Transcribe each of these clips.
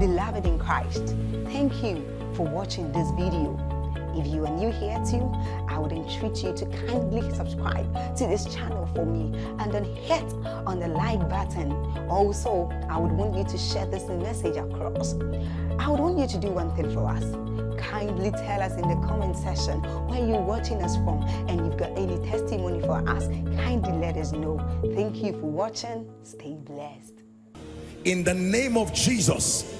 Beloved in Christ, thank you for watching this video. If you are new here too, I would entreat you to kindly subscribe to this channel for me and then hit on the like button. Also, I would want you to share this message across. I would want you to do one thing for us. Kindly tell us in the comment section where you're watching us from and you've got any testimony for us. Kindly let us know. Thank you for watching. Stay blessed. In the name of Jesus,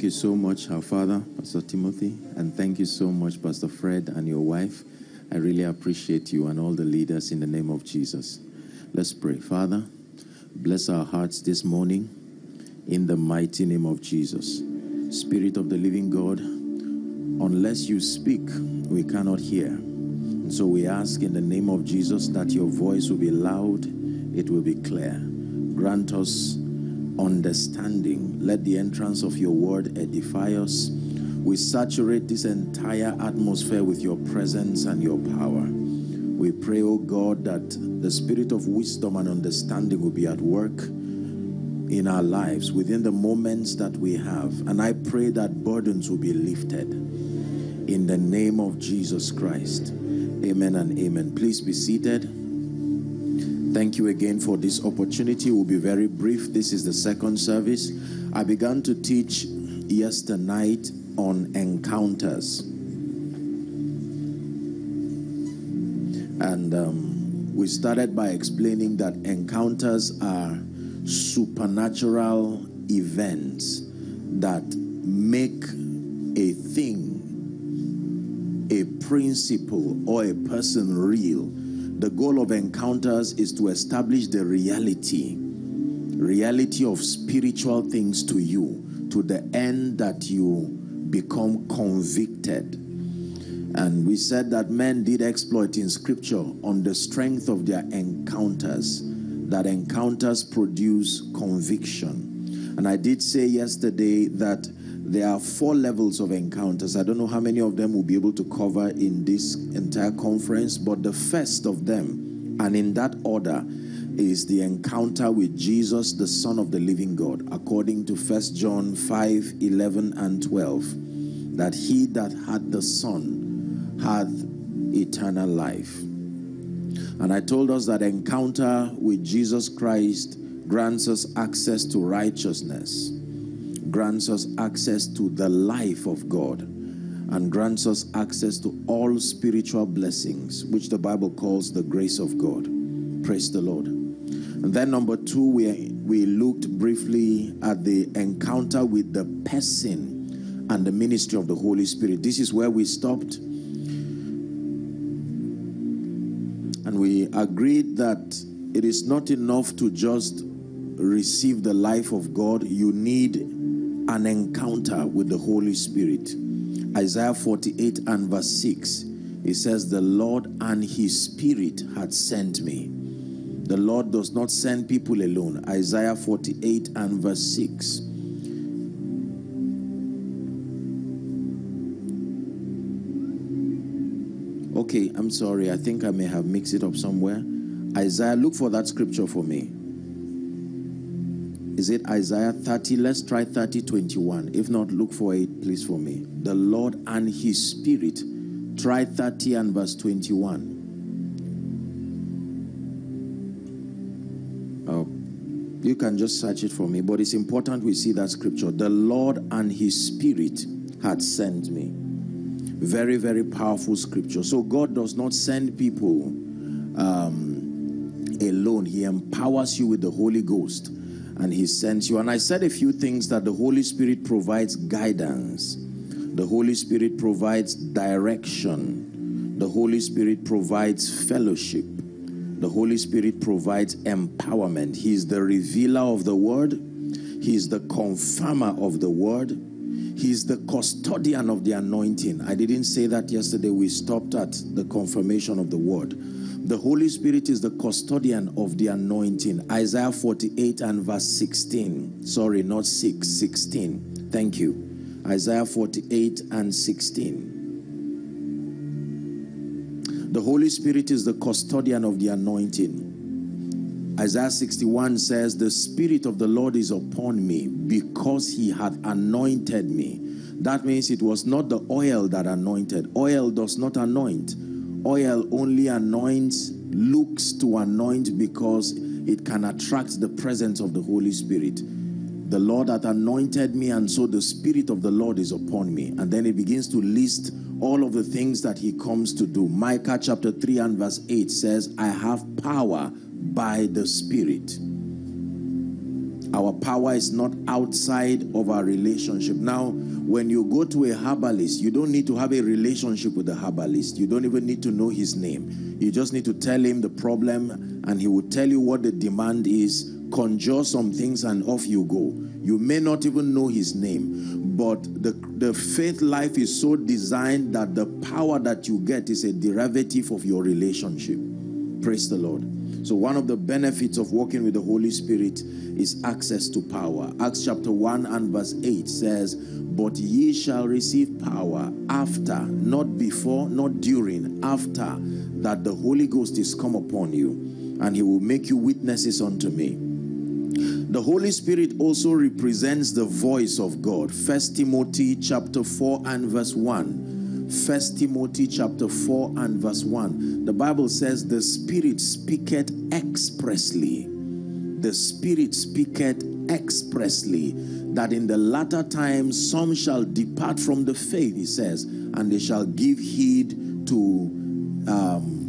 Thank you so much, our father, Pastor Timothy, and thank you so much, Pastor Fred and your wife. I really appreciate you and all the leaders in the name of Jesus. Let's pray. Father, bless our hearts this morning in the mighty name of Jesus. Spirit of the living God, unless you speak, we cannot hear. So we ask in the name of Jesus that your voice will be loud, it will be clear. Grant us understanding. Let the entrance of your word edify us. We saturate this entire atmosphere with your presence and your power. We pray, oh God, that the spirit of wisdom and understanding will be at work in our lives within the moments that we have. And I pray that burdens will be lifted in the name of Jesus Christ. Amen and amen. Please be seated. Thank you again for this opportunity. We'll be very brief. This is the second service. I began to teach yesterday on encounters. And um, we started by explaining that encounters are supernatural events that make a thing, a principle, or a person real the goal of encounters is to establish the reality reality of spiritual things to you to the end that you become convicted. And we said that men did exploit in scripture on the strength of their encounters that encounters produce conviction. And i did say yesterday that there are four levels of encounters. I don't know how many of them will be able to cover in this entire conference, but the first of them, and in that order, is the encounter with Jesus, the Son of the living God, according to 1 John 5 11 and 12. That he that had the Son hath eternal life. And I told us that encounter with Jesus Christ grants us access to righteousness grants us access to the life of God and grants us access to all spiritual blessings, which the Bible calls the grace of God. Praise the Lord. And then, number two, we, we looked briefly at the encounter with the person and the ministry of the Holy Spirit. This is where we stopped. And we agreed that it is not enough to just receive the life of God, you need an encounter with the Holy Spirit. Isaiah 48 and verse 6, it says, The Lord and his Spirit had sent me. The Lord does not send people alone. Isaiah 48 and verse 6. Okay, I'm sorry. I think I may have mixed it up somewhere. Isaiah, look for that scripture for me. Is it Isaiah 30? Let's try 30 21. If not, look for it, please, for me. The Lord and His Spirit. Try 30 and verse 21. Oh, you can just search it for me, but it's important we see that scripture. The Lord and His Spirit had sent me. Very, very powerful scripture. So God does not send people um, alone, He empowers you with the Holy Ghost and he sends you. And I said a few things that the Holy Spirit provides guidance, the Holy Spirit provides direction, the Holy Spirit provides fellowship, the Holy Spirit provides empowerment. He's the revealer of the word, He is the confirmer of the word. He is the custodian of the anointing. I didn't say that yesterday. We stopped at the confirmation of the word. The Holy Spirit is the custodian of the anointing. Isaiah 48 and verse 16. Sorry, not 6, 16. Thank you. Isaiah 48 and 16. The Holy Spirit is the custodian of the anointing. Isaiah 61 says, The Spirit of the Lord is upon me because he hath anointed me. That means it was not the oil that anointed. Oil does not anoint. Oil only anoints, looks to anoint because it can attract the presence of the Holy Spirit. The Lord hath anointed me, and so the Spirit of the Lord is upon me. And then it begins to list all of the things that he comes to do. Micah chapter 3 and verse 8 says, I have power by the Spirit. Our power is not outside of our relationship. Now, when you go to a herbalist, you don't need to have a relationship with the herbalist. You don't even need to know his name. You just need to tell him the problem, and he will tell you what the demand is, conjure some things, and off you go. You may not even know his name, but the, the faith life is so designed that the power that you get is a derivative of your relationship. Praise the Lord. So, one of the benefits of walking with the Holy Spirit is access to power. Acts chapter 1 and verse 8 says, But ye shall receive power after, not before, not during, after that the Holy Ghost is come upon you, and he will make you witnesses unto me. The Holy Spirit also represents the voice of God. First Timothy chapter 4 and verse 1. First Timothy chapter 4 and verse 1. The Bible says, The Spirit speaketh expressly. The Spirit speaketh expressly that in the latter times some shall depart from the faith, he says, and they shall give heed to um,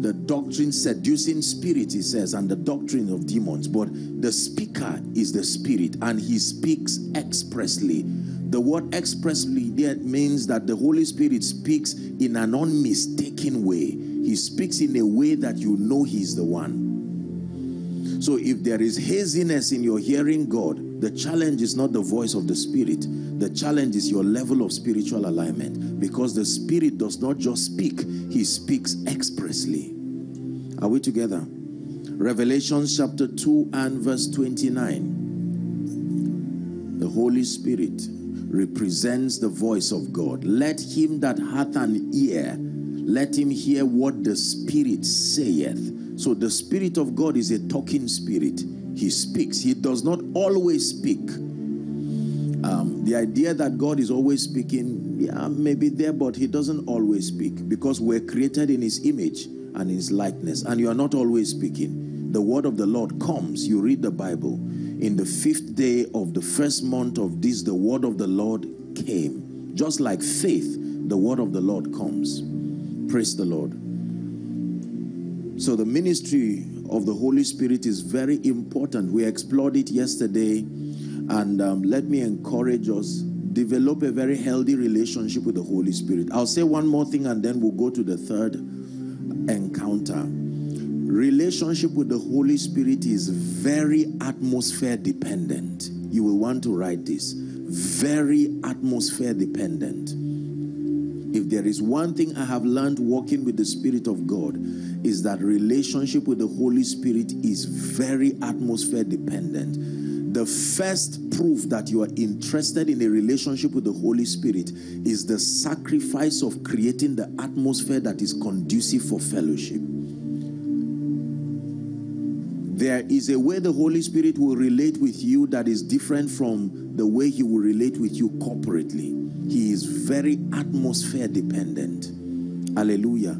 the doctrine seducing spirit, he says, and the doctrine of demons. But the speaker is the spirit, and he speaks expressly. The word expressly there means that the Holy Spirit speaks in an unmistaken way. He speaks in a way that you know he's the one. So if there is haziness in your hearing God, the challenge is not the voice of the Spirit. The challenge is your level of spiritual alignment because the Spirit does not just speak, He speaks expressly. Are we together? Revelation chapter 2 and verse 29. The Holy Spirit represents the voice of God. Let him that hath an ear, let him hear what the Spirit saith. So the Spirit of God is a talking spirit. He speaks. He does not always speak. Um, the idea that God is always speaking, yeah, maybe there, but He doesn't always speak because we're created in His image and His likeness, and you are not always speaking. The word of the Lord comes. You read the Bible. In the fifth day of the first month of this, the word of the Lord came. Just like faith, the word of the Lord comes. Praise the Lord. So the ministry of the Holy Spirit is very important. We explored it yesterday, and um, let me encourage us develop a very healthy relationship with the Holy Spirit. I'll say one more thing, and then we'll go to the third encounter. Relationship with the Holy Spirit is very atmosphere dependent. You will want to write this. Very atmosphere dependent. If there is one thing I have learned walking with the Spirit of God, is that relationship with the Holy Spirit is very atmosphere dependent. The first proof that you are interested in a relationship with the Holy Spirit is the sacrifice of creating the atmosphere that is conducive for fellowship. There is a way the Holy Spirit will relate with you that is different from the way He will relate with you corporately. He is very atmosphere dependent. Hallelujah.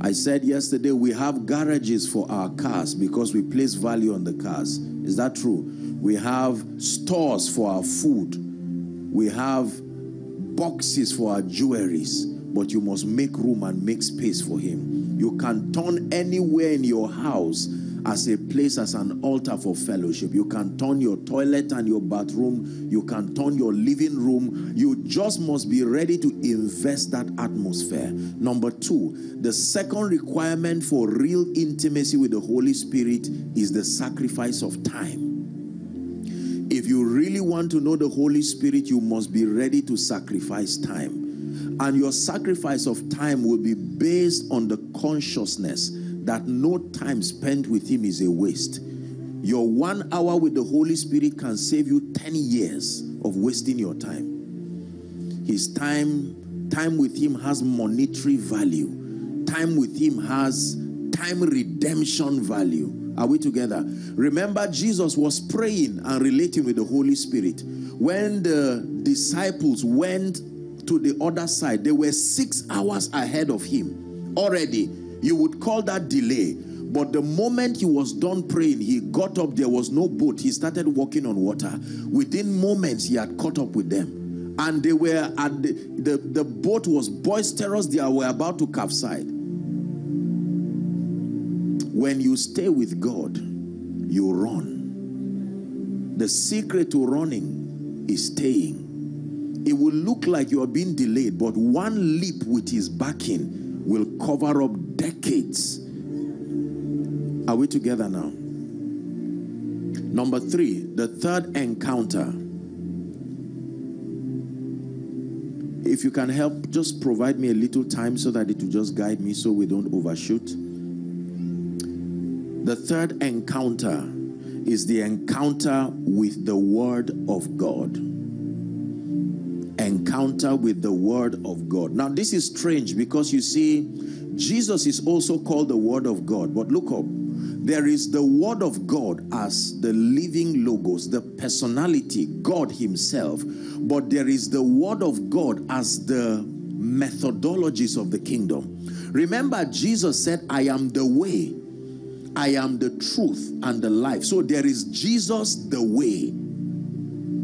I said yesterday we have garages for our cars because we place value on the cars. Is that true? We have stores for our food. We have boxes for our jewelries. But you must make room and make space for Him. You can turn anywhere in your house as a place, as an altar for fellowship. You can turn your toilet and your bathroom, you can turn your living room. You just must be ready to invest that atmosphere. Number two, the second requirement for real intimacy with the Holy Spirit is the sacrifice of time. If you really want to know the Holy Spirit, you must be ready to sacrifice time. And your sacrifice of time will be based on the consciousness that no time spent with Him is a waste. Your one hour with the Holy Spirit can save you 10 years of wasting your time. His time, time with Him has monetary value. Time with Him has time redemption value. Are we together? Remember, Jesus was praying and relating with the Holy Spirit. When the disciples went to the other side, they were six hours ahead of him already. You would call that delay. But the moment he was done praying, he got up. There was no boat. He started walking on water. Within moments, he had caught up with them. And they were at the, the, the boat was boisterous. They were about to capsize. When you stay with God, you run. The secret to running is staying. It will look like you are being delayed, but one leap with his backing will cover up decades. Are we together now? Number three, the third encounter. If you can help, just provide me a little time so that it will just guide me so we don't overshoot. The third encounter is the encounter with the Word of God. Encounter with the Word of God. Now, this is strange because you see, Jesus is also called the Word of God. But look up. There is the Word of God as the living logos, the personality, God Himself. But there is the Word of God as the methodologies of the kingdom. Remember, Jesus said, I am the way, I am the truth and the life. So there is Jesus the way.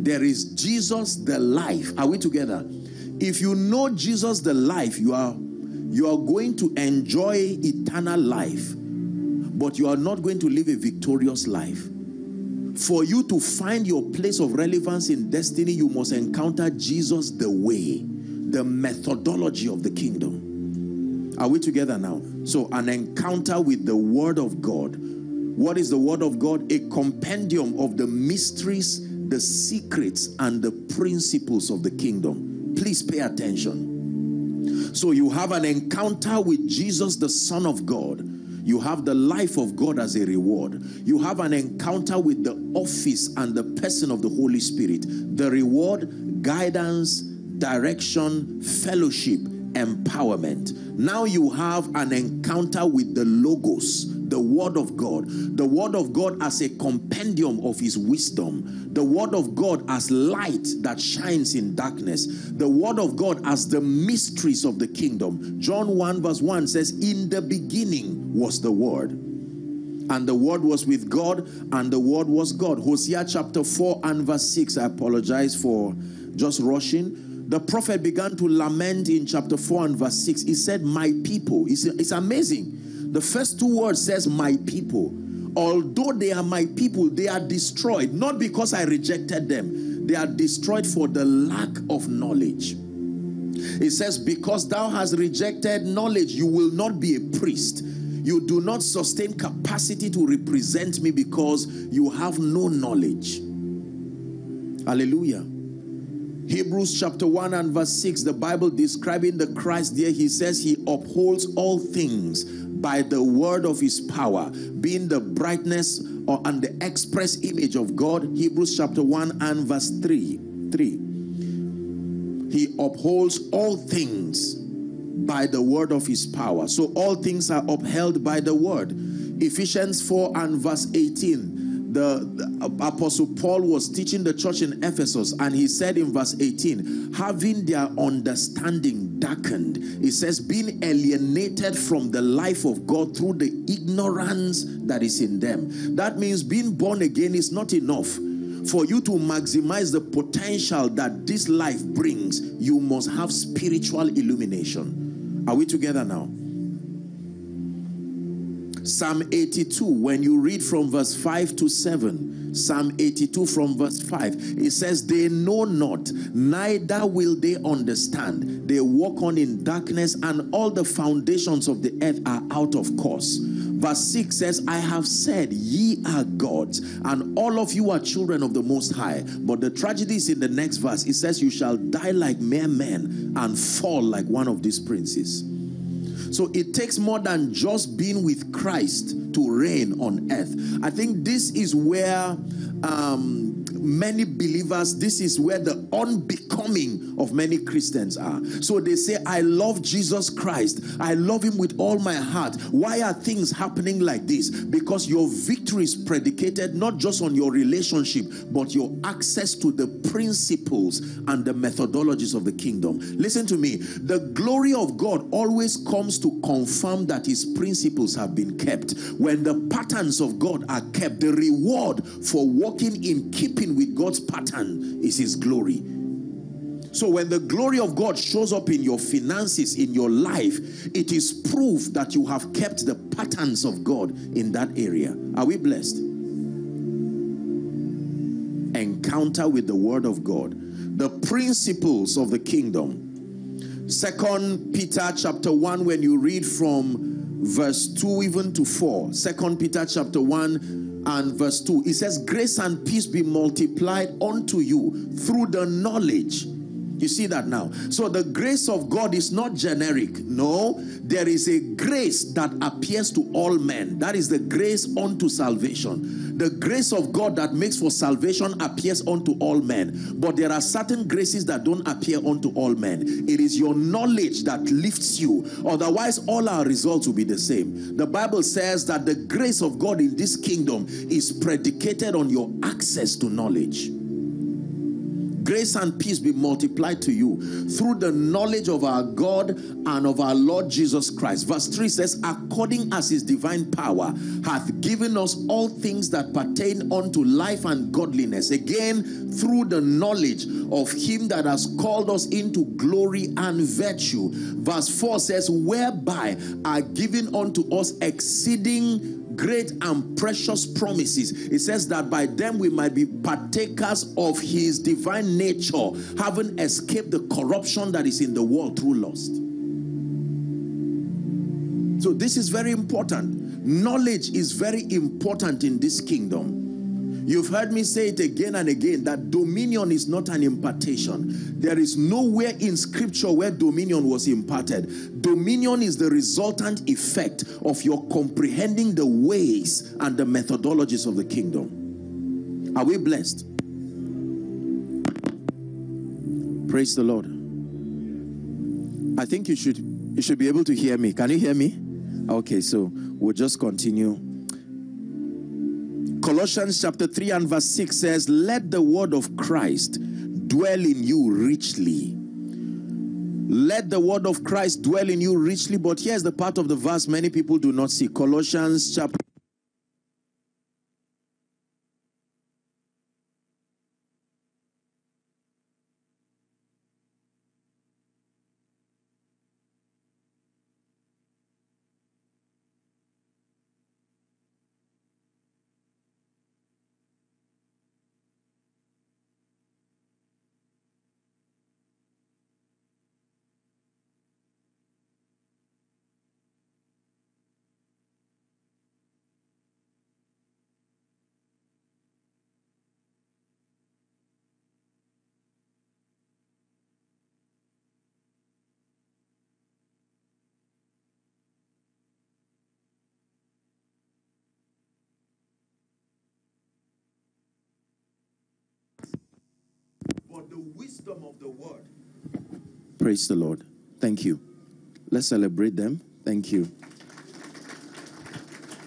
There is Jesus the life. Are we together? If you know Jesus the life, you are you are going to enjoy eternal life, but you are not going to live a victorious life. For you to find your place of relevance in destiny, you must encounter Jesus the way, the methodology of the kingdom. Are we together now? So, an encounter with the Word of God. What is the Word of God? A compendium of the mysteries, the secrets, and the principles of the kingdom. Please pay attention. So, you have an encounter with Jesus, the Son of God. You have the life of God as a reward. You have an encounter with the office and the person of the Holy Spirit. The reward, guidance, direction, fellowship, empowerment. Now you have an encounter with the Logos, the Word of God. The Word of God as a compendium of His wisdom. The Word of God as light that shines in darkness. The Word of God as the mysteries of the kingdom. John 1 verse 1 says, In the beginning was the Word. And the Word was with God, and the Word was God. Hosea chapter 4 and verse 6. I apologize for just rushing the prophet began to lament in chapter 4 and verse 6. He said, My people. It's, it's amazing. The first two words says, My people. Although they are my people, they are destroyed. Not because I rejected them. They are destroyed for the lack of knowledge. It says, Because thou hast rejected knowledge, you will not be a priest. You do not sustain capacity to represent me because you have no knowledge. Hallelujah. Hebrews chapter 1 and verse 6, the Bible describing the Christ there, he says he upholds all things by the word of his power, being the brightness or and the express image of God. Hebrews chapter 1 and verse 3. 3. He upholds all things by the word of his power. So all things are upheld by the word. Ephesians 4 and verse 18 the, the, apostle paul was teaching the church in ephesus and he said in verse 18 having their understanding darkened it says being alienated from the life of god through the ignorance that is in them. That means being born again is not enough. For you to maximize the potential that this life brings you must have spiritual illumination. Are we together now Psalm 82, when you read from verse 5 to 7, Psalm 82 from verse 5, it says, They know not, neither will they understand. They walk on in darkness, and all the foundations of the earth are out of course. Verse 6 says, I have said, Ye are gods, and all of you are children of the Most High. But the tragedy is in the next verse. It says, You shall die like mere men and fall like one of these princes. So it takes more than just being with Christ to reign on earth. I think this is where um, many believers, this is where the unbecoming of many Christians are. So they say, I love Jesus Christ. I love him with all my heart. Why are things happening like this? Because your victory is predicated not just on your relationship, but your access to the principles and the methodologies of the kingdom. Listen to me. The glory of God always comes to confirm that his principles have been kept. When the patterns of God are kept, the reward for walking in keeping with God's pattern is his glory. So when the glory of God shows up in your finances, in your life, it is proof that you have kept the patterns of God in that area. Are we blessed? Encounter with the word of God, the principles of the kingdom. Second Peter chapter 1, when you read from verse 2 even to 4, Second Peter chapter 1 and verse 2, it says, Grace and peace be multiplied unto you through the knowledge. You see that now? So the grace of God is not generic. No, there is a grace that appears to all men. That is the grace unto salvation. The grace of God that makes for salvation appears unto all men. But there are certain graces that don't appear unto all men. It is your knowledge that lifts you. Otherwise, all our results will be the same. The Bible says that the grace of God in this kingdom is predicated on your access to knowledge. Grace and peace be multiplied to you through the knowledge of our God and of our Lord Jesus Christ. Verse 3 says, According as his divine power hath given us all things that pertain unto life and godliness. Again, through the knowledge of him that has called us into glory and virtue. Verse 4 says, Whereby are given unto us exceeding great and precious promises. It says that by them we might be partakers of his divine nature, having escaped the corruption that is in the world through lust. So, this is very important. Knowledge is very important in this kingdom. You've heard me say it again and again that dominion is not an impartation. There is nowhere in scripture where dominion was imparted. Dominion is the resultant effect of your comprehending the ways and the methodologies of the kingdom. Are we blessed? Praise the Lord. I think you should you should be able to hear me. Can you hear me? Okay, so we'll just continue Colossians chapter 3 and verse 6 says, Let the word of Christ dwell in you richly. Let the word of Christ dwell in you richly. But here's the part of the verse many people do not see. Colossians chapter the wisdom of the word. Praise the Lord. Thank you. Let's celebrate them. Thank you.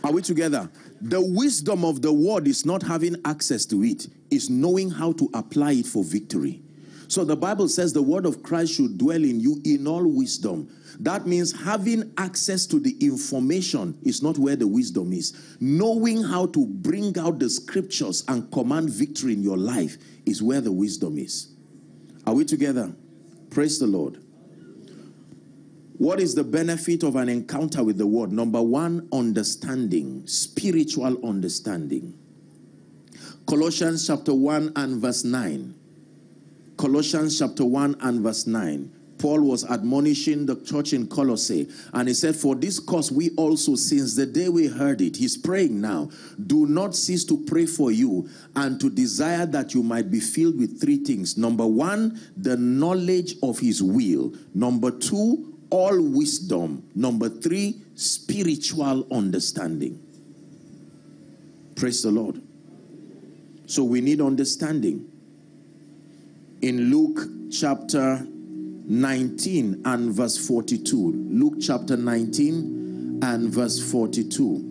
Are we together? The wisdom of the word is not having access to it, it's knowing how to apply it for victory. So the Bible says the word of Christ should dwell in you in all wisdom. That means having access to the information is not where the wisdom is. Knowing how to bring out the scriptures and command victory in your life is where the wisdom is. Are we together? Praise the Lord. What is the benefit of an encounter with the word? Number one, understanding, spiritual understanding. Colossians chapter 1 and verse 9. Colossians chapter 1 and verse 9. Paul was admonishing the church in Colossae, and he said, For this cause we also, since the day we heard it, he's praying now, do not cease to pray for you and to desire that you might be filled with three things. Number one, the knowledge of his will. Number two, all wisdom. Number three, spiritual understanding. Praise the Lord. So we need understanding. In Luke chapter 19 and verse 42. Luke chapter 19 and verse 42.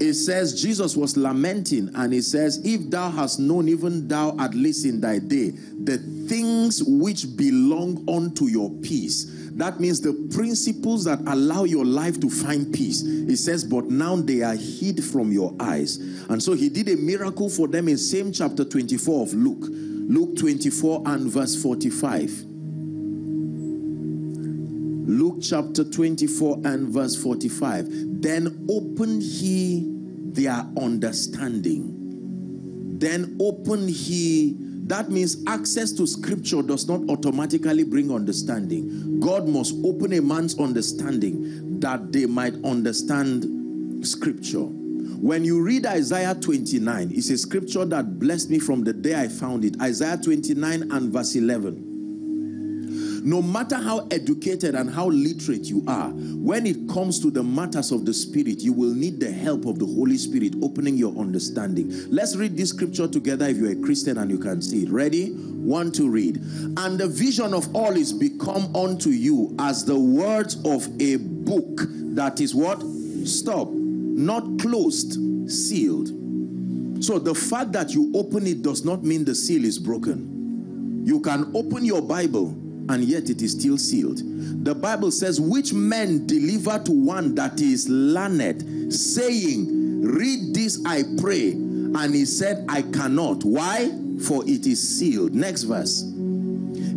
It says Jesus was lamenting and he says, If thou hast known, even thou at least in thy day, the things which belong unto your peace. That means the principles that allow your life to find peace. He says, But now they are hid from your eyes. And so he did a miracle for them in same chapter 24 of Luke. Luke 24 and verse 45. Luke chapter 24 and verse 45. Then opened he their understanding. Then opened he, that means access to scripture does not automatically bring understanding. God must open a man's understanding that they might understand scripture. When you read Isaiah 29, it's a scripture that blessed me from the day I found it. Isaiah 29 and verse 11. No matter how educated and how literate you are, when it comes to the matters of the Spirit, you will need the help of the Holy Spirit opening your understanding. Let's read this scripture together if you're a Christian and you can see it. Ready? One to read. And the vision of all is become unto you as the words of a book that is what? Stop not closed, sealed. So the fact that you open it does not mean the seal is broken. You can open your Bible and yet it is still sealed. The Bible says, Which men deliver to one that is learned, saying, Read this, I pray. And he said, I cannot. Why? For it is sealed. Next verse.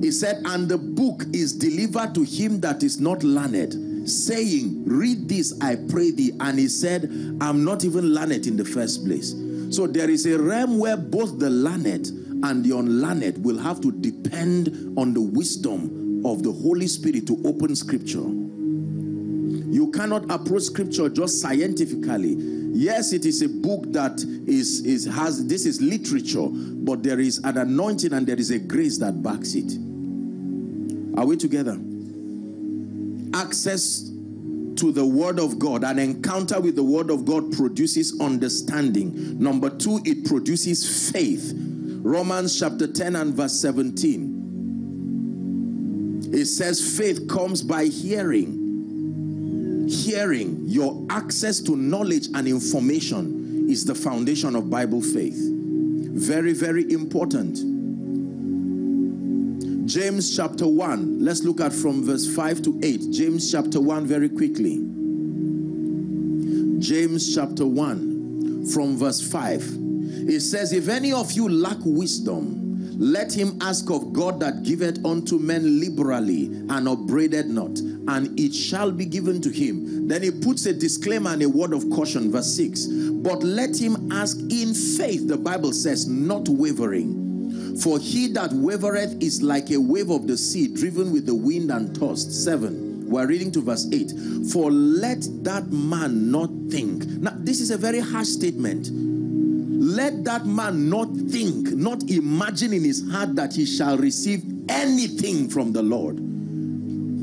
He said, And the book is delivered to him that is not learned saying, Read this, I pray thee. And he said, I'm not even learned in the first place. So there is a realm where both the learned and the unlearned will have to depend on the wisdom of the Holy Spirit to open scripture. You cannot approach scripture just scientifically. Yes, it is a book that is, is has this is literature, but there is an anointing and there is a grace that backs it. Are we together? access to the Word of God, an encounter with the Word of God produces understanding. Number two, it produces faith. Romans chapter 10 and verse 17. It says, faith comes by hearing. Hearing, your access to knowledge and information is the foundation of Bible faith. Very, very important. James chapter 1. Let's look at from verse 5 to 8. James chapter 1 very quickly. James chapter 1 from verse 5. It says, If any of you lack wisdom, let him ask of God that giveth unto men liberally and upbraideth not, and it shall be given to him. Then he puts a disclaimer and a word of caution, verse 6. But let him ask in faith, the Bible says, not wavering. For he that wavereth is like a wave of the sea driven with the wind and tossed. Seven. We're reading to verse 8. For let that man not think. Now, this is a very harsh statement. Let that man not think, not imagine in his heart that he shall receive anything from the Lord.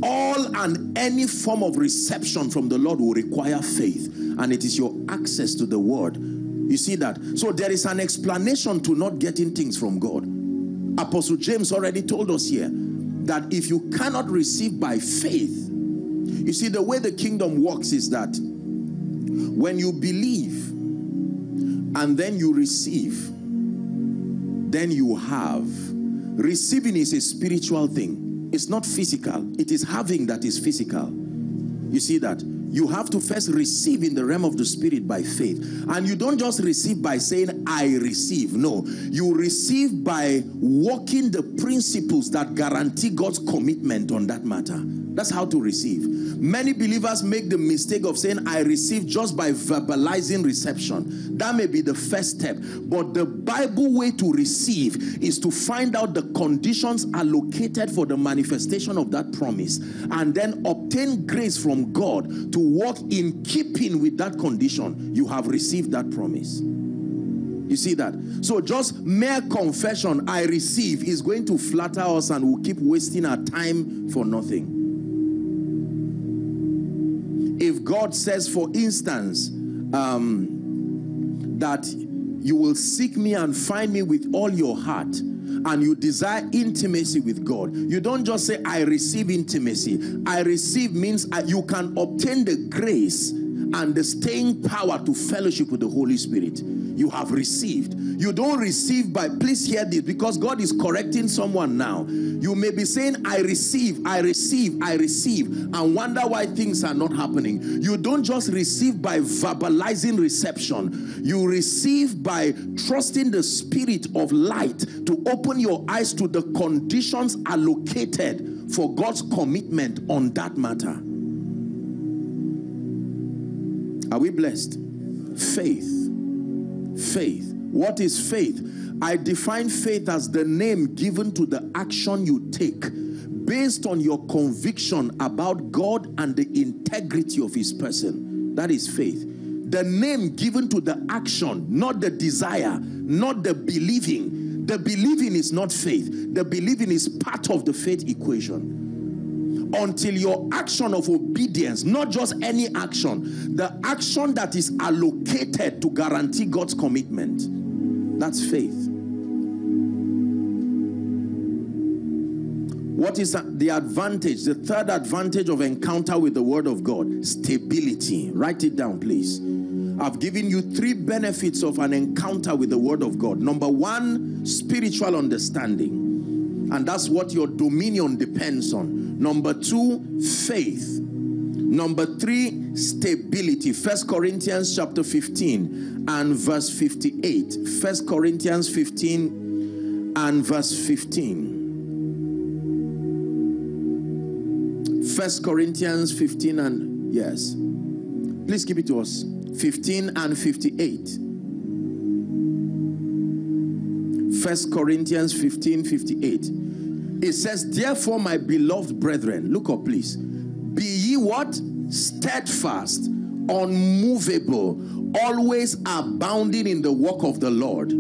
All and any form of reception from the Lord will require faith, and it is your access to the word. You see that? So there is an explanation to not getting things from God. Apostle James already told us here that if you cannot receive by faith, you see, the way the kingdom works is that when you believe and then you receive, then you have. Receiving is a spiritual thing, it's not physical, it is having that is physical. You see that? You have to first receive in the realm of the spirit by faith. And you don't just receive by saying, I receive. No, you receive by walking the principles that guarantee God's commitment on that matter. That's how to receive. Many believers make the mistake of saying, I receive just by verbalizing reception. That may be the first step. But the Bible way to receive is to find out the conditions allocated for the manifestation of that promise and then obtain grace from God to walk in keeping with that condition. You have received that promise. You see that? So just mere confession, I receive, is going to flatter us and we'll keep wasting our time for nothing. God says, for instance, um, that you will seek me and find me with all your heart, and you desire intimacy with God, you don't just say, I receive intimacy. I receive means you can obtain the grace and the staying power to fellowship with the Holy Spirit you have received. You don't receive by, please hear this, because God is correcting someone now. You may be saying, I receive, I receive, I receive, and wonder why things are not happening. You don't just receive by verbalizing reception, you receive by trusting the spirit of light to open your eyes to the conditions allocated for God's commitment on that matter. Are we blessed? Faith Faith. What is faith? I define faith as the name given to the action you take based on your conviction about God and the integrity of his person. That is faith. The name given to the action, not the desire, not the believing. The believing is not faith. The believing is part of the faith equation until your action of obedience, not just any action, the action that is allocated to guarantee God's commitment. That's faith. What is the advantage? The third advantage of encounter with the Word of God stability. Write it down, please. I've given you three benefits of an encounter with the Word of God. Number one, spiritual understanding. And that's what your dominion depends on. Number two, faith. Number three, stability. First Corinthians chapter 15 and verse 58. First Corinthians 15 and verse 15. First Corinthians 15 and yes. Please keep it to us. 15 and 58. First Corinthians 15 58. It says, Therefore, my beloved brethren, look up, please. Be ye what? Steadfast, unmovable, always abounding in the work of the Lord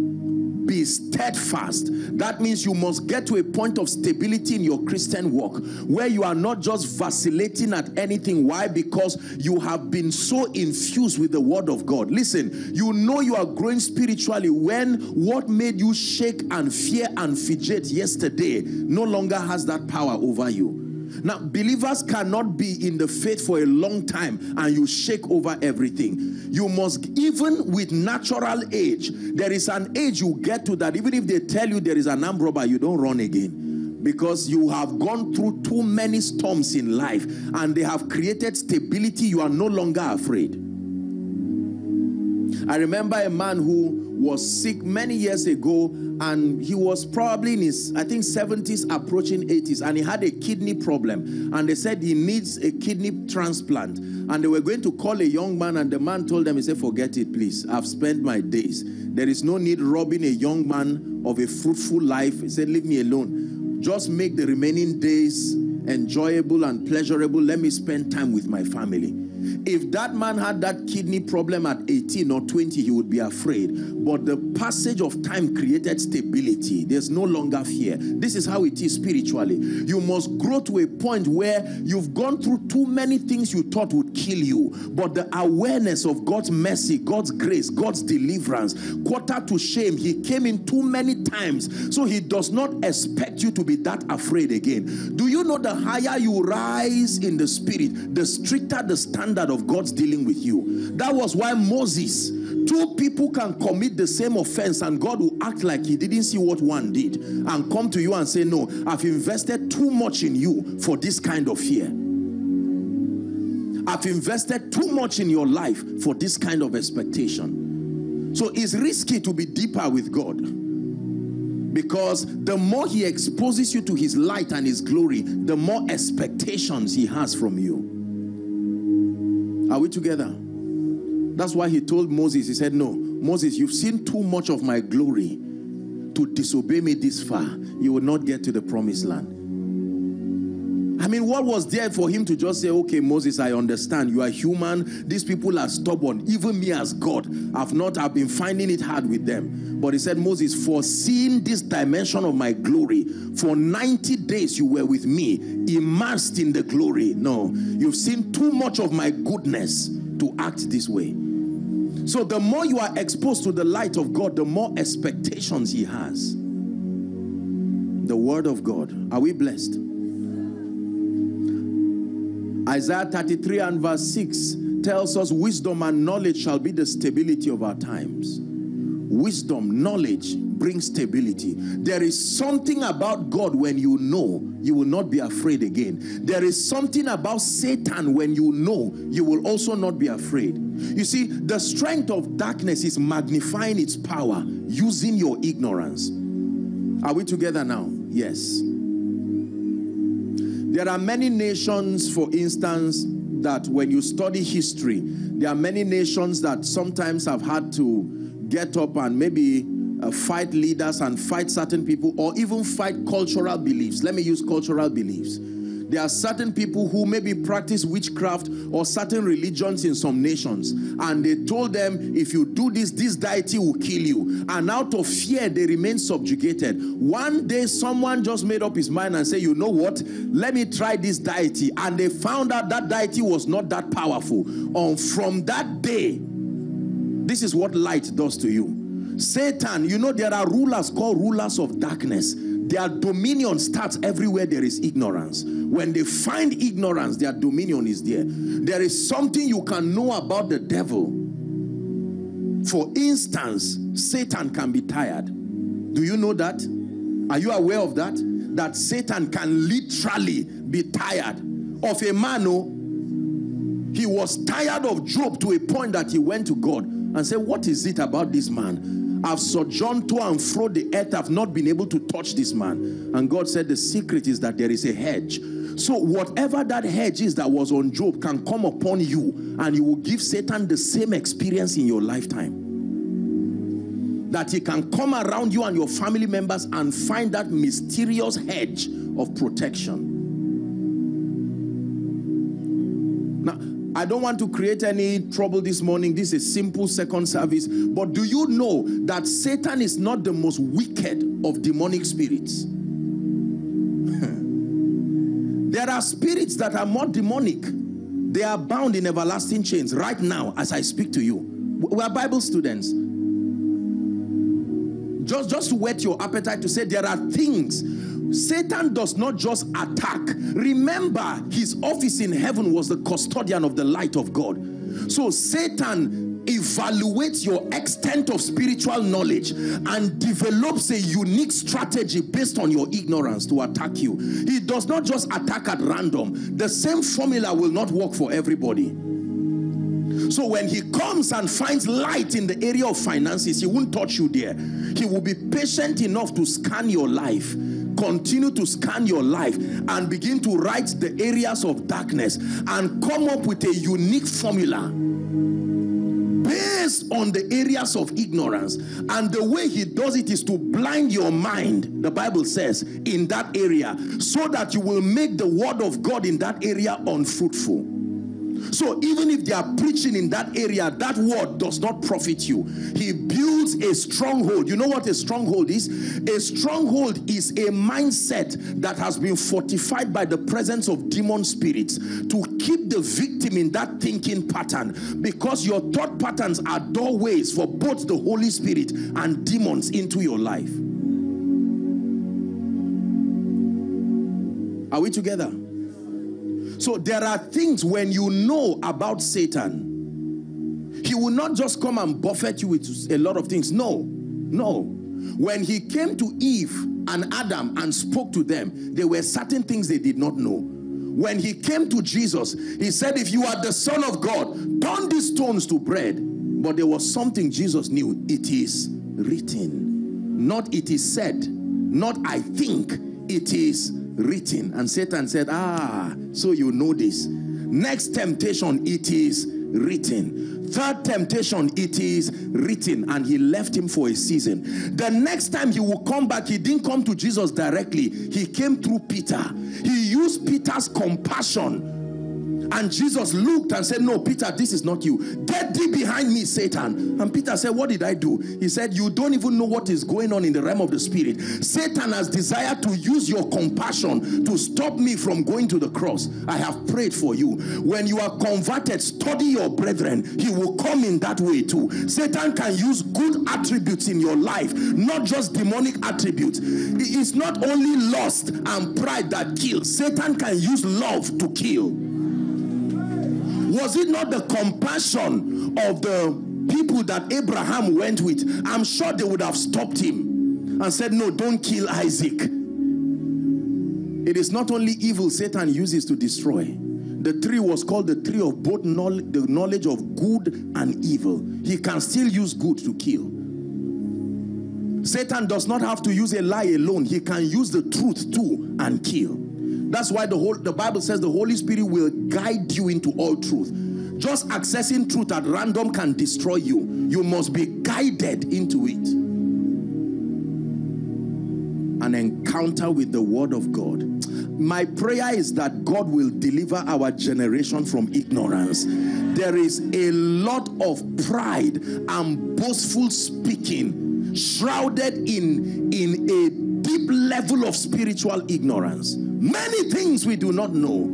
be steadfast. That means you must get to a point of stability in your Christian walk where you are not just vacillating at anything. Why? Because you have been so infused with the word of God. Listen, you know you are growing spiritually when what made you shake and fear and fidget yesterday no longer has that power over you. Now, believers cannot be in the faith for a long time and you shake over everything. You must, even with natural age, there is an age you get to that even if they tell you there is an armed robber, you don't run again because you have gone through too many storms in life and they have created stability. You are no longer afraid. I remember a man who was sick many years ago and he was probably in his i think 70s approaching 80s and he had a kidney problem. And they said he needs a kidney transplant. And they were going to call a young man and the man told them he said forget it please. I've spent my days. There is no need robbing a young man of a fruitful life. He said leave me alone. Just make the remaining days enjoyable and pleasurable. Let me spend time with my family if that man had that kidney problem at 18 or 20, he would be afraid. But the passage of time created stability. There's no longer fear. This is how it is spiritually. You must grow to a point where you've gone through too many things you thought would kill you. But the awareness of God's mercy, God's grace, God's deliverance, quarter to shame, He came in too many times. So He does not expect you to be that afraid again. Do you know the higher you rise in the spirit, the stricter the standard of God's dealing with you. That was why Moses, two people can commit the same offense and God will act like he didn't see what one did and come to you and say, No, I've invested too much in you for this kind of fear. I've invested too much in your life for this kind of expectation. So it's risky to be deeper with God because the more he exposes you to his light and his glory, the more expectations he has from you. Are we together? That's why he told Moses, he said, No, Moses, you've seen too much of my glory to disobey me this far. You will not get to the promised land. I mean, what was there for him to just say, okay, Moses, I understand. You are human. These people are stubborn. Even me as God, I've not, I've been finding it hard with them. But he said, Moses, for seeing this dimension of my glory, for 90 days you were with me, immersed in the glory. No, you've seen too much of my goodness to act this way. So the more you are exposed to the light of God, the more expectations he has. The word of God. Are we blessed? Isaiah 33 and verse 6 tells us wisdom and knowledge shall be the stability of our times. Wisdom, knowledge brings stability. There is something about God when you know, you will not be afraid again. There is something about Satan when you know, you will also not be afraid. You see, the strength of darkness is magnifying its power using your ignorance. Are we together now? Yes. There are many nations, for instance, that when you study history, there are many nations that sometimes have had to get up and maybe uh, fight leaders and fight certain people or even fight cultural beliefs. Let me use cultural beliefs. There are certain people who maybe practice witchcraft or certain religions in some nations, and they told them, if you do this, this deity will kill you. And out of fear, they remain subjugated. One day, someone just made up his mind and said, You know what? Let me try this deity. And they found out that deity was not that powerful. Um, from that day, this is what light does to you. Satan, you know, there are rulers called rulers of darkness. Their dominion starts everywhere there is ignorance. When they find ignorance, their dominion is there. There is something you can know about the devil. For instance, Satan can be tired. Do you know that? Are you aware of that? That Satan can literally be tired of a man. Oh, he was tired of Job to a point that he went to God and said, What is it about this man? I've sojourned to and fro the earth. I've not been able to touch this man. And God said, The secret is that there is a hedge. So, whatever that hedge is that was on Job can come upon you, and you will give Satan the same experience in your lifetime. That he can come around you and your family members and find that mysterious hedge of protection. I don't want to create any trouble this morning. This is simple second service. But do you know that Satan is not the most wicked of demonic spirits? there are spirits that are more demonic. They are bound in everlasting chains right now as I speak to you. We are Bible students. Just, just to whet your appetite to say there are things Satan does not just attack. Remember, his office in heaven was the custodian of the light of God. So Satan evaluates your extent of spiritual knowledge and develops a unique strategy based on your ignorance to attack you. He does not just attack at random. The same formula will not work for everybody. So when he comes and finds light in the area of finances, he won't touch you there. He will be patient enough to scan your life continue to scan your life and begin to write the areas of darkness and come up with a unique formula based on the areas of ignorance. And the way he does it is to blind your mind, the Bible says, in that area, so that you will make the word of God in that area unfruitful. So even if they are preaching in that area, that word does not profit you. He builds a stronghold. You know what a stronghold is? A stronghold is a mindset that has been fortified by the presence of demon spirits to keep the victim in that thinking pattern because your thought patterns are doorways for both the Holy Spirit and demons into your life. Are we together? So there are things when you know about Satan, he will not just come and buffet you with a lot of things. No, no. When he came to Eve and Adam and spoke to them, there were certain things they did not know. When he came to Jesus, he said, If you are the Son of God, turn these stones to bread. But there was something Jesus knew it is written, not it is said, not I think, it is written. And Satan said, Ah, so you know this. Next temptation, it is written. Third temptation, it is written. And he left him for a season. The next time he will come back, he didn't come to Jesus directly. He came through Peter. He used Peter's compassion and Jesus looked and said, No, Peter, this is not you. Get thee behind me, Satan. And Peter said, What did I do? He said, You don't even know what is going on in the realm of the spirit. Satan has desired to use your compassion to stop me from going to the cross. I have prayed for you. When you are converted, study your brethren. He will come in that way too. Satan can use good attributes in your life, not just demonic attributes. It's not only lust and pride that kills, Satan can use love to kill. Was it not the compassion of the people that Abraham went with? I'm sure they would have stopped him and said, No, don't kill Isaac. It is not only evil Satan uses to destroy. The tree was called the tree of both knowledge, the knowledge of good and evil. He can still use good to kill. Satan does not have to use a lie alone. He can use the truth too and kill. That's why the whole the Bible says the Holy Spirit will guide you into all truth. Just accessing truth at random can destroy you. You must be guided into it. An encounter with the Word of God. My prayer is that God will deliver our generation from ignorance. There is a lot of pride and boastful speaking shrouded in, in a deep level of spiritual ignorance. Many things we do not know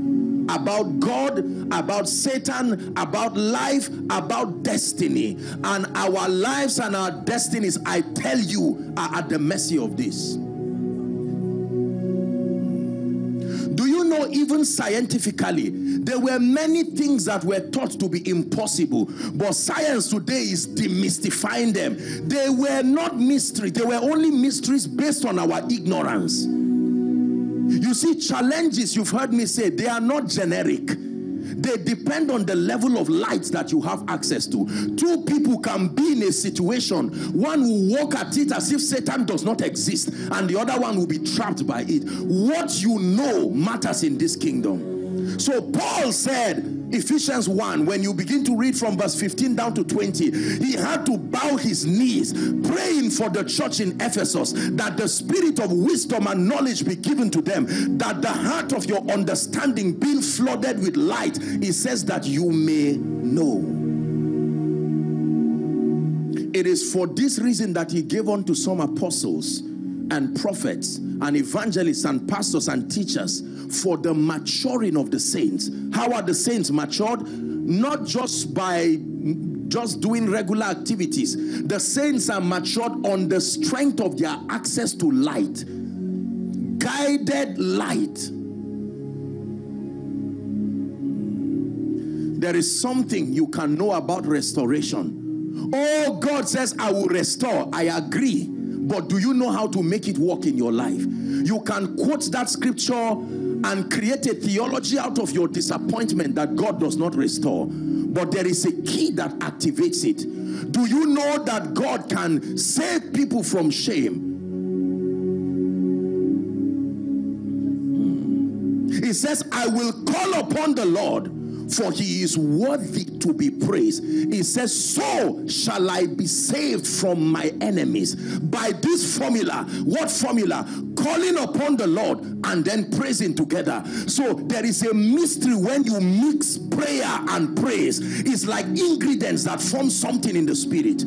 about God, about Satan, about life, about destiny. And our lives and our destinies, I tell you, are at the mercy of this. Even scientifically, there were many things that were thought to be impossible, but science today is demystifying them. They were not mysteries, they were only mysteries based on our ignorance. You see, challenges, you've heard me say, they are not generic. They depend on the level of light that you have access to. Two people can be in a situation. One will walk at it as if Satan does not exist, and the other one will be trapped by it. What you know matters in this kingdom. So Paul said, Ephesians 1, when you begin to read from verse 15 down to 20, he had to bow his knees, praying for the church in Ephesus that the spirit of wisdom and knowledge be given to them, that the heart of your understanding being flooded with light, he says that you may know. It is for this reason that he gave unto some apostles and prophets and evangelists and pastors and teachers for the maturing of the saints. How are the saints matured? Not just by just doing regular activities. The saints are matured on the strength of their access to light. Guided light. There is something you can know about restoration. Oh, God says, I will restore. I agree. But do you know how to make it work in your life? You can quote that scripture and create a theology out of your disappointment that God does not restore. But there is a key that activates it. Do you know that God can save people from shame? Hmm. He says, I will call upon the Lord for he is worthy to be praised. He says, So shall I be saved from my enemies. By this formula, what formula? Calling upon the Lord and then praising together. So there is a mystery when you mix prayer and praise. It's like ingredients that form something in the spirit.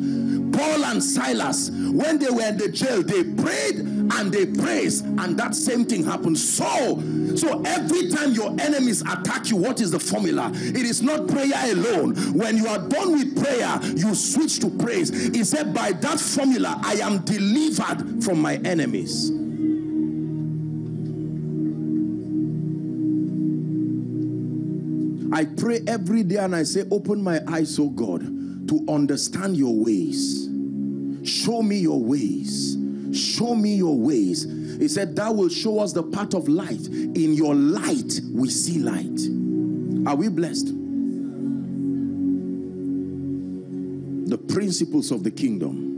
Paul and Silas, when they were in the jail, they prayed and they praise and that same thing happens So, so every time your enemies attack you, what is the formula? It is not prayer alone. When you are done with prayer, you switch to praise. He said, By that formula, I am delivered from my enemies. I pray every day and I say, Open my eyes, oh God, to understand your ways. Show me your ways. Show me your ways. He said, That will show us the path of light. In your light, we see light. Are we blessed? The principles of the kingdom.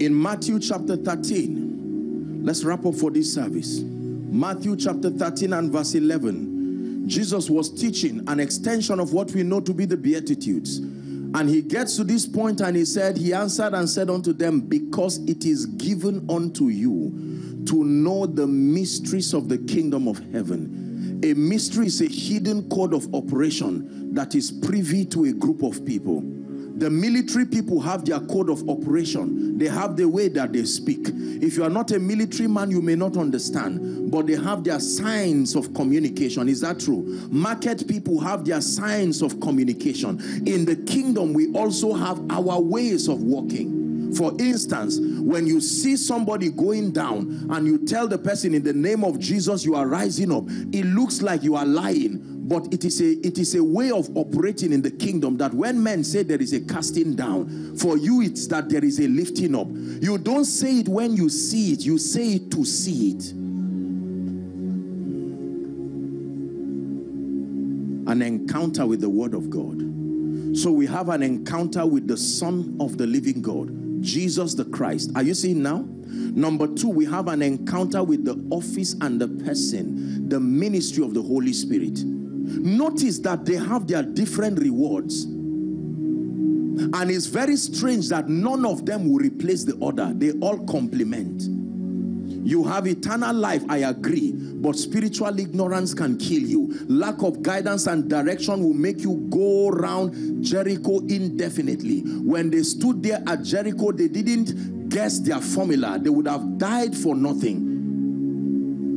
In Matthew chapter 13, let's wrap up for this service. Matthew chapter 13 and verse 11. Jesus was teaching an extension of what we know to be the Beatitudes. And he gets to this point and he said, He answered and said unto them, Because it is given unto you to know the mysteries of the kingdom of heaven. A mystery is a hidden code of operation that is privy to a group of people. The military people have their code of operation. They have the way that they speak. If you are not a military man, you may not understand, but they have their signs of communication. Is that true? Market people have their signs of communication. In the kingdom, we also have our ways of working. For instance, when you see somebody going down and you tell the person in the name of Jesus you are rising up, it looks like you are lying but it is a it is a way of operating in the kingdom that when men say there is a casting down for you it's that there is a lifting up. You don't say it when you see it you say it to see it. An encounter with the word of god. So we have an encounter with the son of the living god jesus the christ. Are you seeing now? Number two we have an encounter with the office and the person the ministry of the holy spirit Notice that they have their different rewards. And it's very strange that none of them will replace the other. They all complement. You have eternal life, I agree, but spiritual ignorance can kill you. Lack of guidance and direction will make you go around Jericho indefinitely. When they stood there at Jericho, they didn't guess their formula. They would have died for nothing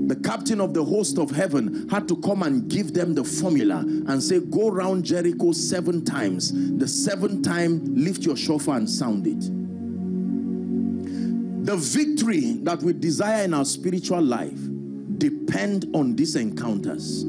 the captain of the host of heaven had to come and give them the formula and say, Go round Jericho seven times. The seventh time, lift your shofar and sound it. The victory that we desire in our spiritual life depend on these encounters.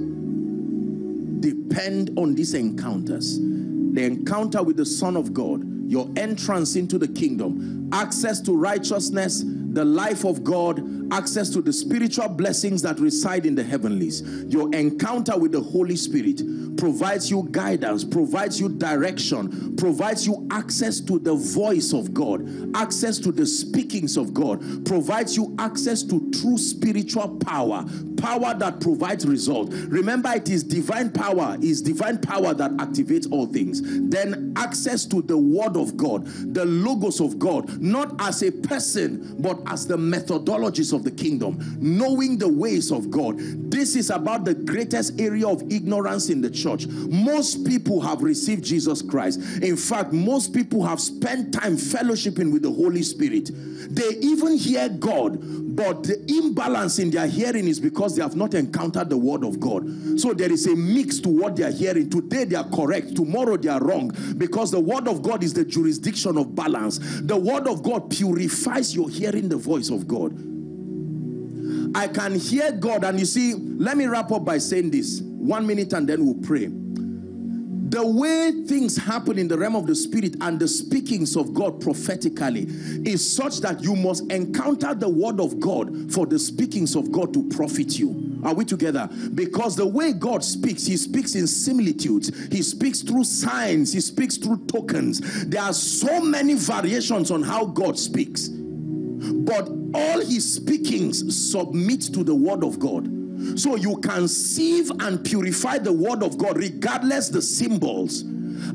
Depend on these encounters. The encounter with the Son of God, your entrance into the kingdom, access to righteousness, the life of God, access to the spiritual blessings that reside in the heavenlies. Your encounter with the Holy Spirit provides you guidance, provides you direction, provides you access to the voice of God, access to the speakings of God, provides you access to true spiritual power, power that provides result. Remember, it is divine power, is divine power that activates all things. Then access to the word of God, the logos of God, not as a person, but as the methodologies of the kingdom, knowing the ways of God. This is about the greatest area of ignorance in the church. Most people have received Jesus Christ. In fact, most people have spent time fellowshipping with the Holy Spirit. They even hear God, but the imbalance in their hearing is because they have not encountered the word of God. So there is a mix to what they are hearing. Today they are correct, tomorrow they are wrong because the word of God is the jurisdiction of balance. The word of God purifies your hearing the voice of God. I can hear God, and you see, let me wrap up by saying this one minute and then we'll pray. The way things happen in the realm of the spirit and the speakings of God prophetically is such that you must encounter the word of God for the speakings of God to profit you. Are we together? Because the way God speaks, He speaks in similitudes, He speaks through signs, He speaks through tokens. There are so many variations on how God speaks. But all His speakings submit to the word of God. So you can sieve and purify the word of God regardless the symbols.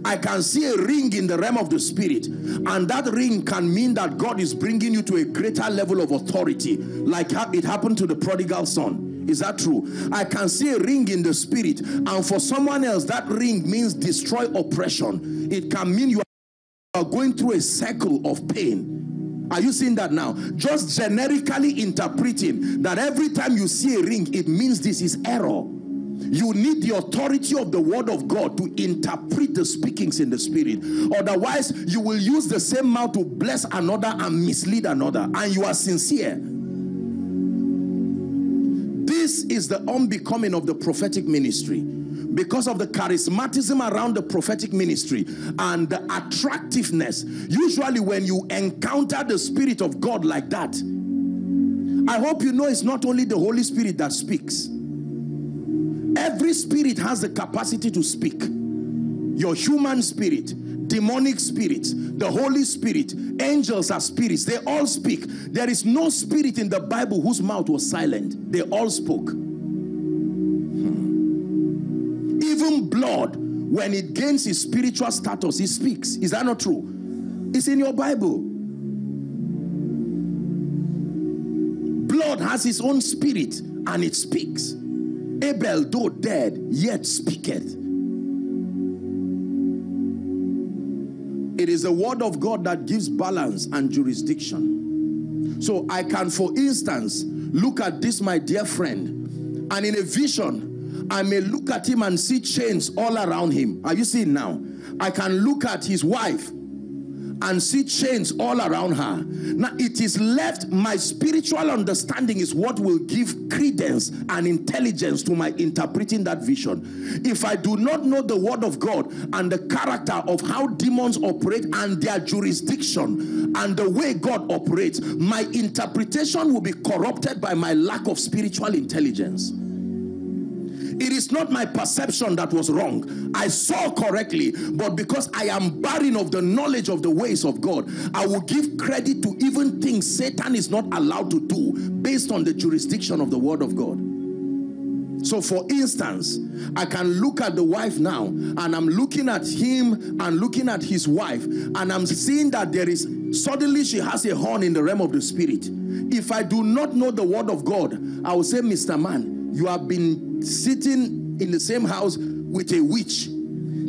I can see a ring in the realm of the spirit, and that ring can mean that God is bringing you to a greater level of authority, like it happened to the prodigal son. Is that true? I can see a ring in the spirit, and for someone else, that ring means destroy oppression. It can mean you are going through a cycle of pain. Are you seeing that now? Just generically interpreting that every time you see a ring, it means this is error. You need the authority of the word of God to interpret the speakings in the spirit. Otherwise, you will use the same mouth to bless another and mislead another, and you are sincere. This is the unbecoming of the prophetic ministry because of the charismatism around the prophetic ministry and the attractiveness. Usually, when you encounter the Spirit of God like that, I hope you know it's not only the Holy Spirit that speaks. Every spirit has the capacity to speak. Your human spirit, demonic spirits, the Holy Spirit, angels are spirits. They all speak. There is no spirit in the Bible whose mouth was silent. They all spoke. Blood, when it gains its spiritual status, it speaks. Is that not true? It's in your Bible. Blood has its own spirit and it speaks. Abel, though dead, yet speaketh. It is the word of God that gives balance and jurisdiction. So I can, for instance, look at this, my dear friend, and in a vision, I may look at him and see chains all around him. Are you seeing now? I can look at his wife and see chains all around her. Now, it is left, my spiritual understanding is what will give credence and intelligence to my interpreting that vision. If I do not know the word of God and the character of how demons operate and their jurisdiction and the way God operates, my interpretation will be corrupted by my lack of spiritual intelligence. It is not my perception that was wrong. I saw correctly, but because I am barren of the knowledge of the ways of God, I will give credit to even things Satan is not allowed to do based on the jurisdiction of the word of God. So, for instance, I can look at the wife now and I'm looking at him and looking at his wife, and I'm seeing that there is suddenly she has a horn in the realm of the spirit. If I do not know the word of God, I will say, Mr. Man, you have been sitting in the same house with a witch.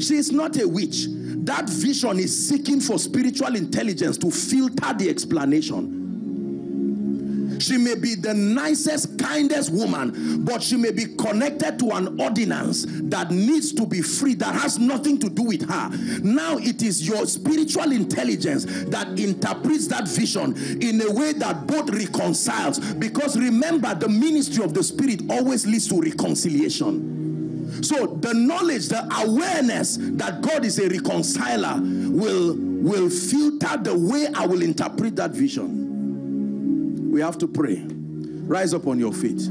She is not a witch. That vision is seeking for spiritual intelligence to filter the explanation. She may be the nicest, kindest woman, but she may be connected to an ordinance that needs to be free, that has nothing to do with her. Now it is your spiritual intelligence that interprets that vision in a way that both reconciles. Because remember, the ministry of the Spirit always leads to reconciliation. So the knowledge, the awareness that God is a reconciler will, will filter the way I will interpret that vision. We have to pray. Rise up on your feet.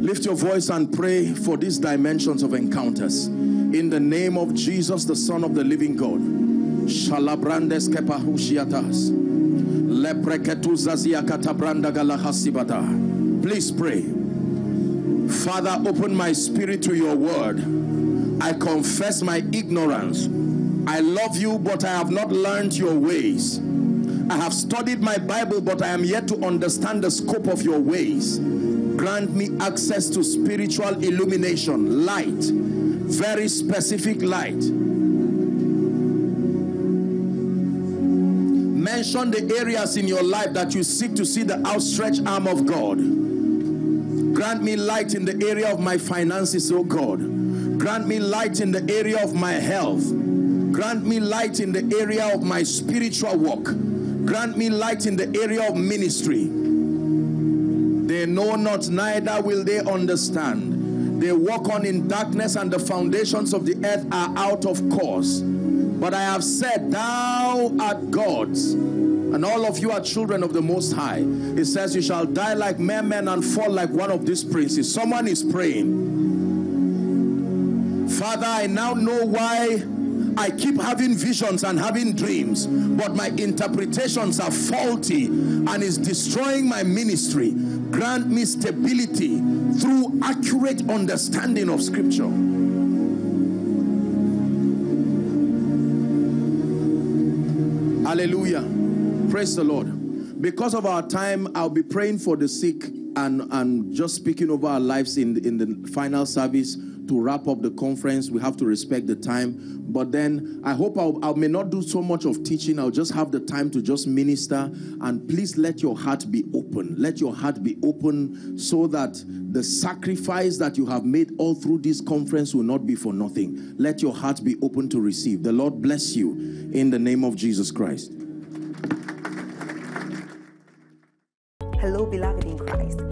Lift your voice and pray for these dimensions of encounters. In the name of Jesus, the Son of the living God. Shalabrandes kepahushiatas. Please pray. Father, open my spirit to your word. I confess my ignorance I love you, but I have not learned your ways. I have studied my Bible, but I am yet to understand the scope of your ways. Grant me access to spiritual illumination, light, very specific light. Mention the areas in your life that you seek to see the outstretched arm of God. Grant me light in the area of my finances, oh God. Grant me light in the area of my health. Grant me light in the area of my spiritual walk. Grant me light in the area of ministry. They know not, neither will they understand. They walk on in darkness, and the foundations of the earth are out of course. But I have said, Thou art God's, and all of you are children of the Most High. It says, You shall die like mere men and fall like one of these princes. Someone is praying. Father, I now know why I keep having visions and having dreams, but my interpretations are faulty and is destroying my ministry. Grant me stability through accurate understanding of scripture. Hallelujah. Praise the Lord. Because of our time, I'll be praying for the sick and, and just speaking over our lives in, in the final service to wrap up the conference. We have to respect the time. But then I hope I'll, I may not do so much of teaching. I'll just have the time to just minister. And please let your heart be open. Let your heart be open so that the sacrifice that you have made all through this conference will not be for nothing. Let your heart be open to receive. The Lord bless you in the name of Jesus Christ. Hello, beloved in Christ.